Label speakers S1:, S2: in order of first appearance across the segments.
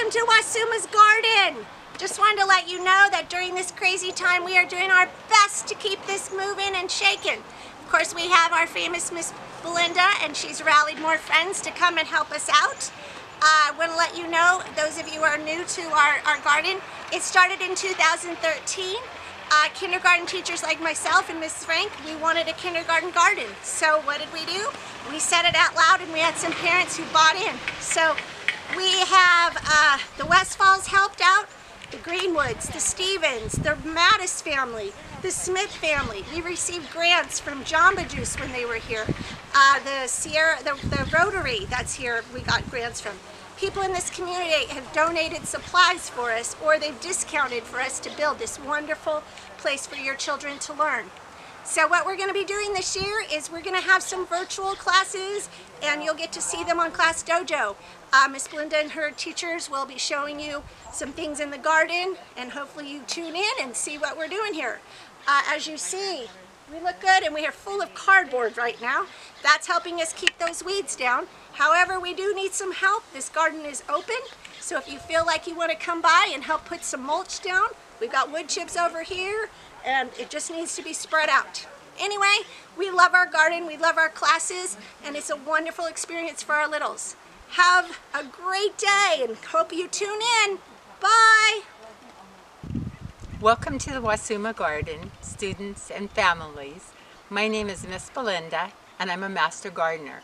S1: Welcome to Wasuma's Garden. Just wanted to let you know that during this crazy time we are doing our best to keep this moving and shaking. Of course we have our famous Miss Belinda and she's rallied more friends to come and help us out. I uh, want to let you know, those of you who are new to our, our garden, it started in 2013. Uh, kindergarten teachers like myself and Miss Frank, we wanted a kindergarten garden. So what did we do? We said it out loud and we had some parents who bought in. So we have uh, the Westfalls helped out, the Greenwoods, the Stevens, the Mattis family, the Smith family. We received grants from Jamba Juice when they were here. Uh, the Sierra, the, the Rotary that's here, we got grants from. People in this community have donated supplies for us or they've discounted for us to build this wonderful place for your children to learn. So what we're going to be doing this year is we're going to have some virtual classes and you'll get to see them on Class Dojo. Uh, Miss Belinda and her teachers will be showing you some things in the garden and hopefully you tune in and see what we're doing here. Uh, as you see, we look good and we are full of cardboard right now. That's helping us keep those weeds down. However, we do need some help. This garden is open, so if you feel like you want to come by and help put some mulch down, we've got wood chips over here, and it just needs to be spread out. Anyway, we love our garden, we love our classes, and it's a wonderful experience for our littles. Have a great day and hope you tune in. Bye!
S2: Welcome to the Wasuma Garden, students and families. My name is Miss Belinda and I'm a Master Gardener.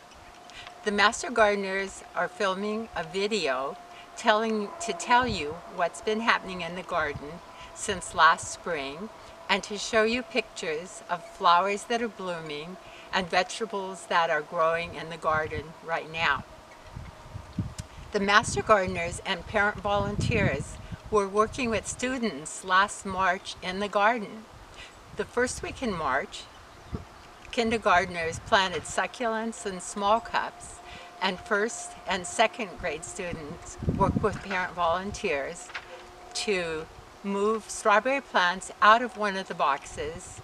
S2: The Master Gardeners are filming a video telling to tell you what's been happening in the garden since last spring and to show you pictures of flowers that are blooming and vegetables that are growing in the garden right now. The Master Gardeners and parent volunteers were working with students last March in the garden. The first week in March, kindergartners planted succulents in small cups and first and second grade students worked with parent volunteers to move strawberry plants out of one of the boxes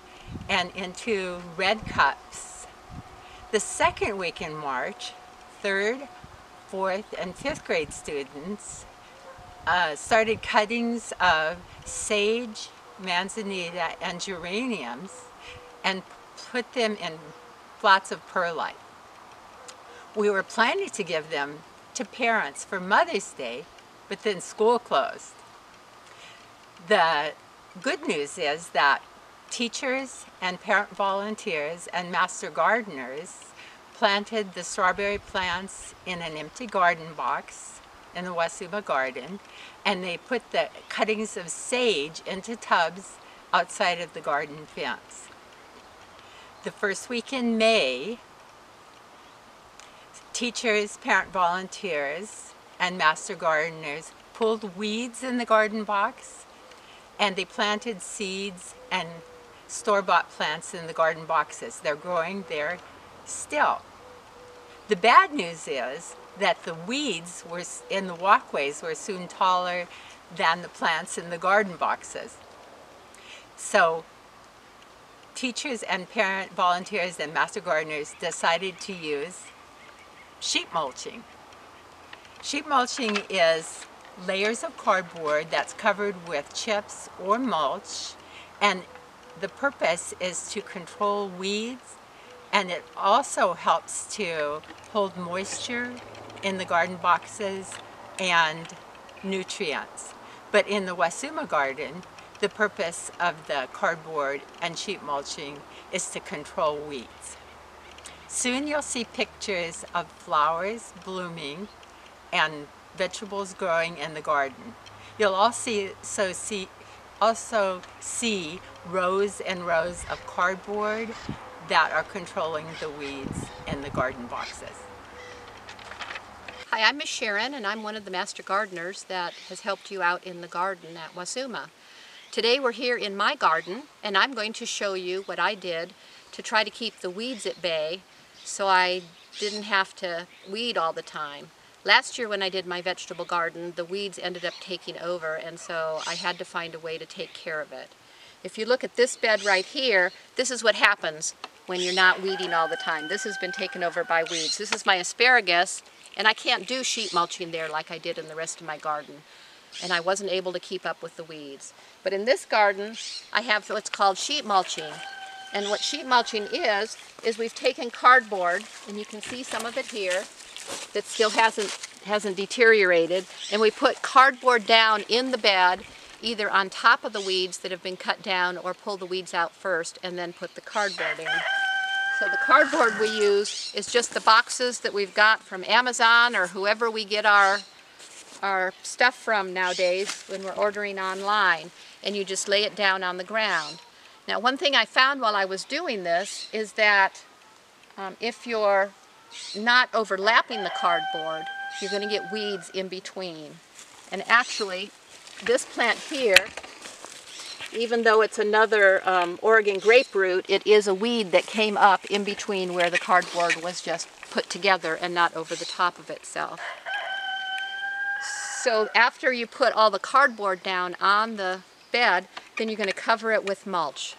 S2: and into red cups. The second week in March, third, fourth, and fifth grade students uh, started cuttings of sage, manzanita, and geraniums and put them in flats of perlite. We were planning to give them to parents for Mother's Day, but then school closed. The good news is that teachers and parent volunteers and master gardeners planted the strawberry plants in an empty garden box in the Wasuma garden and they put the cuttings of sage into tubs outside of the garden fence. The first week in May, teachers, parent volunteers, and master gardeners pulled weeds in the garden box and they planted seeds and store-bought plants in the garden boxes. They're growing there still. The bad news is that the weeds were in the walkways were soon taller than the plants in the garden boxes. So teachers and parent volunteers and master gardeners decided to use sheet mulching. Sheet mulching is layers of cardboard that's covered with chips or mulch and the purpose is to control weeds and it also helps to hold moisture in the garden boxes and nutrients. But in the Wasuma garden, the purpose of the cardboard and sheet mulching is to control weeds. Soon you'll see pictures of flowers blooming and vegetables growing in the garden. You'll also see, also see rows and rows of cardboard that are controlling the weeds in the garden boxes.
S3: Hi, I'm Miss Sharon and I'm one of the master gardeners that has helped you out in the garden at Wasuma. Today we're here in my garden and I'm going to show you what I did to try to keep the weeds at bay so I didn't have to weed all the time. Last year when I did my vegetable garden, the weeds ended up taking over and so I had to find a way to take care of it. If you look at this bed right here, this is what happens when you're not weeding all the time. This has been taken over by weeds. This is my asparagus And I can't do sheet mulching there like I did in the rest of my garden. And I wasn't able to keep up with the weeds. But in this garden, I have what's called sheet mulching. And what sheet mulching is, is we've taken cardboard, and you can see some of it here, that still hasn't, hasn't deteriorated, and we put cardboard down in the bed, either on top of the weeds that have been cut down or pull the weeds out first and then put the cardboard in. So the cardboard we use is just the boxes that we've got from Amazon or whoever we get our our stuff from nowadays when we're ordering online and you just lay it down on the ground. Now one thing I found while I was doing this is that um, if you're not overlapping the cardboard, you're going to get weeds in between. And actually, this plant here, even though it's another um, Oregon grapefruit, it is a weed that came up in between where the cardboard was just put together and not over the top of itself. So after you put all the cardboard down on the bed, then you're going to cover it with mulch.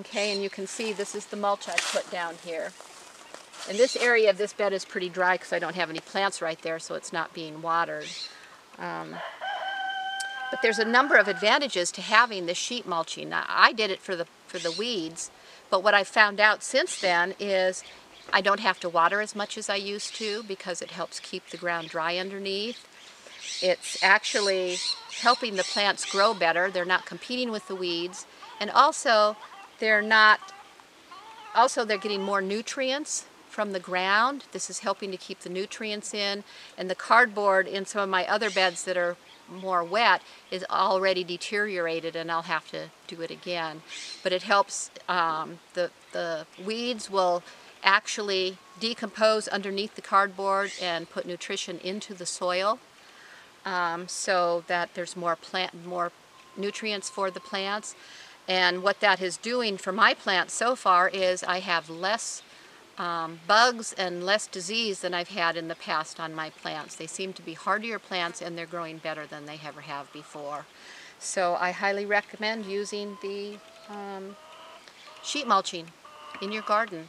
S3: Okay, and you can see this is the mulch I put down here. And this area of this bed is pretty dry because I don't have any plants right there, so it's not being watered. Um, but there's a number of advantages to having the sheet mulching. Now, I did it for the, for the weeds, but what I found out since then is I don't have to water as much as I used to because it helps keep the ground dry underneath. It's actually helping the plants grow better. They're not competing with the weeds. And also, they're not, also they're getting more nutrients from the ground. This is helping to keep the nutrients in. And the cardboard in some of my other beds that are more wet is already deteriorated and I'll have to do it again. But it helps, um, the, the weeds will actually decompose underneath the cardboard and put nutrition into the soil um, so that there's more plant, more nutrients for the plants. And what that is doing for my plants so far is I have less um, bugs and less disease than I've had in the past on my plants. They seem to be hardier plants and they're growing better than they ever have before. So I highly recommend using the um, sheet mulching in your garden.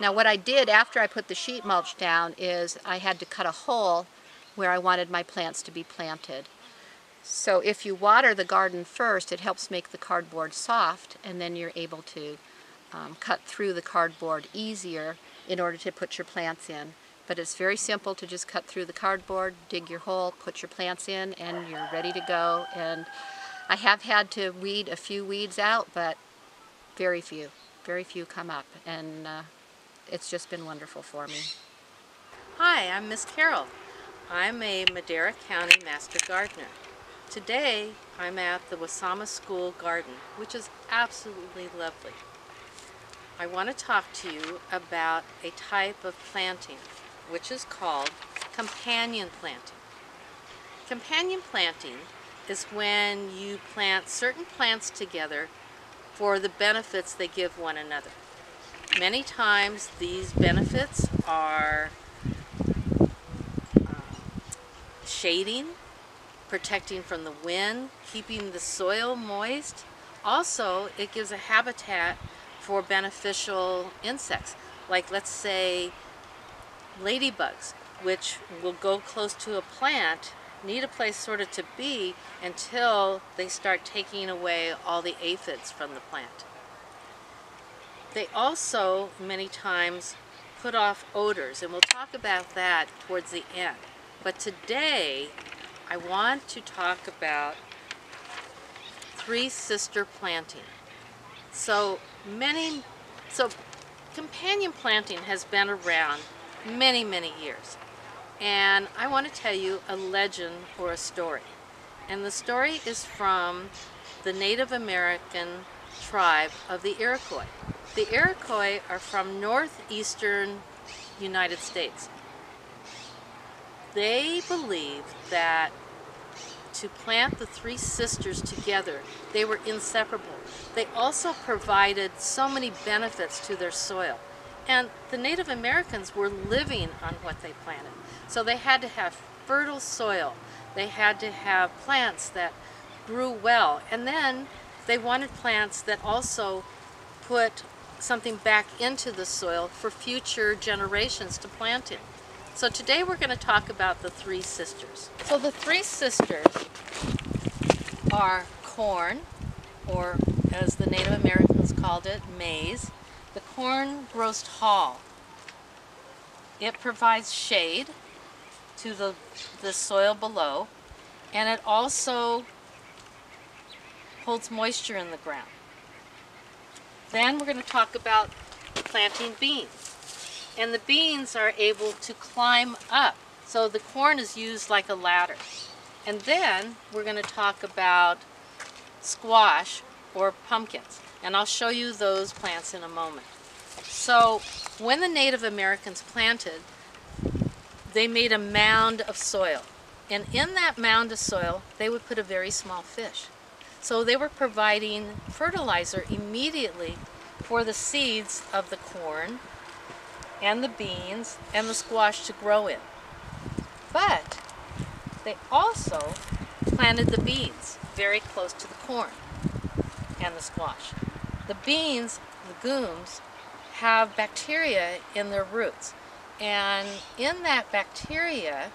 S3: Now what I did after I put the sheet mulch down is I had to cut a hole where I wanted my plants to be planted. So if you water the garden first, it helps make the cardboard soft and then you're able to um, cut through the cardboard easier in order to put your plants in. But it's very simple to just cut through the cardboard, dig your hole, put your plants in, and you're ready to go. And I have had to weed a few weeds out, but very few, very few come up. And uh, it's just been wonderful for me.
S4: Hi, I'm Miss Carol. I'm a Madera County Master Gardener. Today, I'm at the Wasuma School Garden, which is absolutely lovely. I want to talk to you about a type of planting, which is called companion planting. Companion planting is when you plant certain plants together for the benefits they give one another. Many times these benefits are um, shading, protecting from the wind, keeping the soil moist. Also, it gives a habitat for beneficial insects, like let's say ladybugs, which will go close to a plant, need a place sort of to be until they start taking away all the aphids from the plant. They also, many times, put off odors, and we'll talk about that towards the end. But today, I want to talk about three sister planting. So many, so companion planting has been around many, many years. And I want to tell you a legend or a story. And the story is from the Native American tribe of the Iroquois. The Iroquois are from northeastern United States. They believe that to plant the three sisters together, they were inseparable. They also provided so many benefits to their soil. And the Native Americans were living on what they planted. So they had to have fertile soil. They had to have plants that grew well. And then they wanted plants that also put something back into the soil for future generations to plant in. So today we're going to talk about the three sisters. So the three sisters are corn, or as the Native Americans called it, maize. The corn grows tall. It provides shade to the, the soil below, and it also holds moisture in the ground. Then we're going to talk about planting beans. And the beans are able to climb up. So the corn is used like a ladder. And then we're going to talk about squash or pumpkins. And I'll show you those plants in a moment. So when the Native Americans planted, they made a mound of soil. And in that mound of soil, they would put a very small fish. So they were providing fertilizer immediately for the seeds of the corn and the beans and the squash to grow in. But they also planted the beans very close to the corn and the squash. The beans, legumes, have bacteria in their roots. And in that bacteria,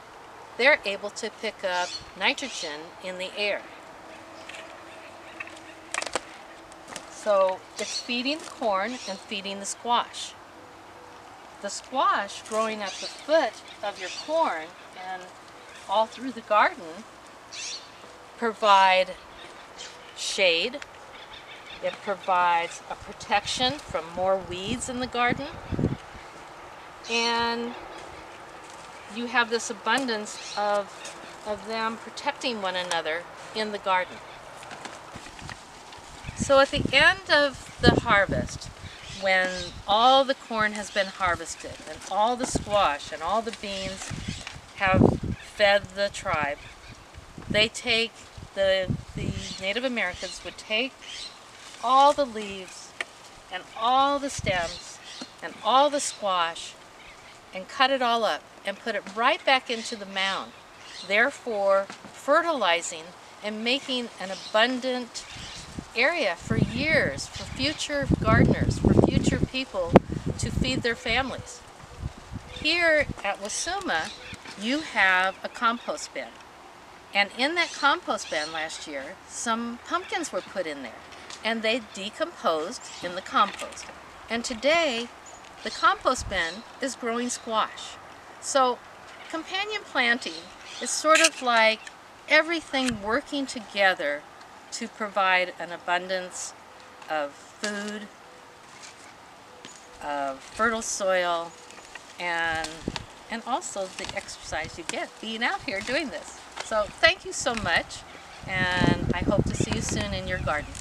S4: they're able to pick up nitrogen in the air. So it's feeding the corn and feeding the squash. The squash growing at the foot of your corn and all through the garden provide shade. It provides a protection from more weeds in the garden. And you have this abundance of, of them protecting one another in the garden. So at the end of the harvest, when all the corn has been harvested and all the squash and all the beans have fed the tribe, they take, the, the Native Americans would take all the leaves and all the stems and all the squash and cut it all up and put it right back into the mound, therefore fertilizing and making an abundant area for years for future gardeners, for future people to feed their families. Here at Wasuma, you have a compost bin. And in that compost bin last year, some pumpkins were put in there and they decomposed in the compost. And today, the compost bin is growing squash. So companion planting is sort of like everything working together to provide an abundance of food, of fertile soil, and, and also the exercise you get being out here doing this. So thank you so much, and I hope to see you soon in your garden.